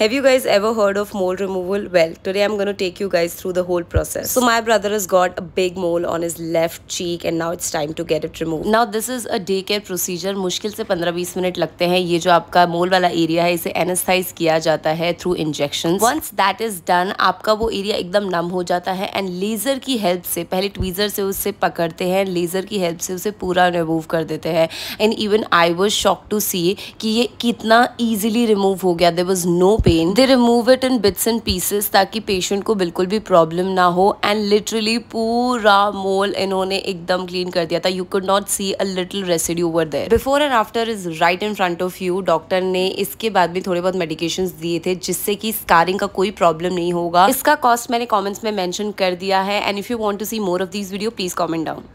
Have you guys ever heard of mole removal? Well, today I'm going to take you guys through the whole process. So my brother has got a big mole on his left cheek and now it's time to get it removed. Now this is a day care procedure. मुश्किल से 15-20 minute लगते हैं ये जो आपका मोल वाला area है इसे एनेस्थाइज किया जाता है through injection once that is done आपका वो एरिया एकदम नम हो जाता है एंड लेजर की हेल्प से पहले ट्वीजर से उससे पकड़ते हैं लेजर की हेल्प से उसे पूरा रिमूव कर देते हैं and even I was shock to see कि ये कितना ईजिली रिमूव हो गया there was no pain they remove it in bits and pieces ताकि पेशेंट को बिल्कुल भी प्रॉब्लम ना हो. एंड लिटरली पूरा मोल इन्होंने एकदम क्लीन कर दिया था. You could not see a little residue over there before and after is right in front of you doctor ने इसके बाद भी थोड़े बहुत मेडिकेशन दिए थे जिससे कि स्कारिंग का कोई प्रॉब्लम नहीं होगा. इसका कॉस्ट मैंने कॉमेंट्स में मैंशन कर दिया है. And if you want to see more of this video please comment down